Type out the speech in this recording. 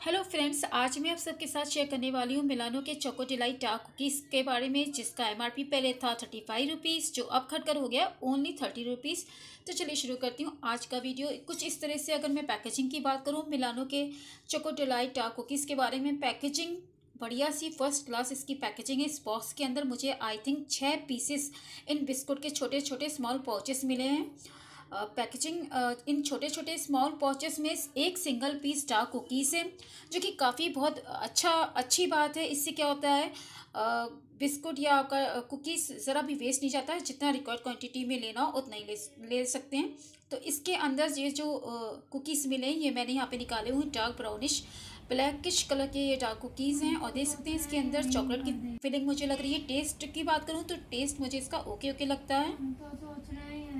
Hello friends, आज मैं आप सबके साथ शेयर करने वाली हूँ मिलानो के चोको डिलाइट डार्क कुकीज़ के बारे में, जिसका एमआरपी पहले था थर्टी फाइव रुपीज़ जो अब खटकर हो गया ओनली थर्टी रुपीज़ तो चलिए शुरू करती हूँ आज का वीडियो। कुछ इस तरह से अगर मैं पैकेजिंग की बात करूँ, मिलानो के चोको डिलाइट डार्क कुकीज़ के बारे में पैकेजिंग बढ़िया सी फ़र्स्ट क्लास इसकी पैकेजिंग है। इस बॉक्स के अंदर मुझे आई थिंक छः पीसेस इन बिस्कुट के छोटे छोटे स्मॉल पाउचेस मिले हैं। पैकेजिंग इन छोटे छोटे स्मॉल पॉचेस में एक सिंगल पीस डार्क कुकीज़ है, जो कि काफ़ी बहुत अच्छा अच्छी बात है। इससे क्या होता है बिस्कुट या आपका कुकीज़ ज़रा भी वेस्ट नहीं जाता है। जितना रिकॉर्ड क्वांटिटी में लेना हो, उतना ही ले ले सकते हैं। तो इसके अंदर ये जो कुकीज़ मिले ये मैंने यहाँ पे निकाले हुए डार्क ब्राउनिश ब्लैकिश कलर के ये डार्क कुकीज़ हैं। और देख सकते हैं इसके अंदर चॉकलेट की फीलिंग मुझे लग रही है। टेस्ट की बात करूँ तो टेस्ट मुझे इसका ओके ओके लगता है